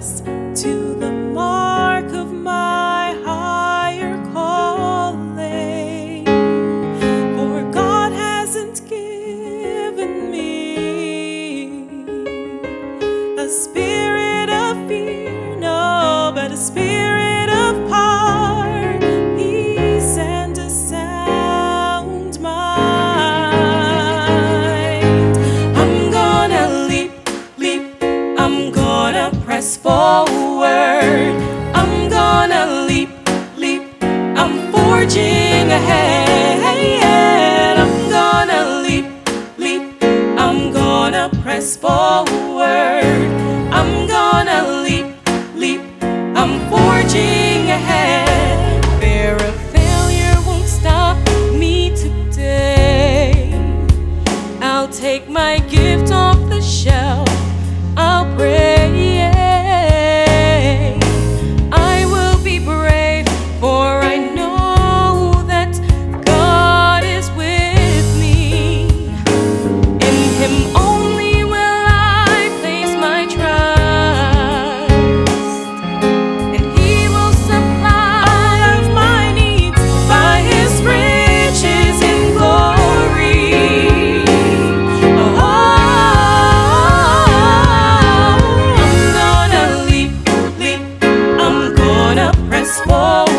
press take my gift off the shelf. I'll pray. for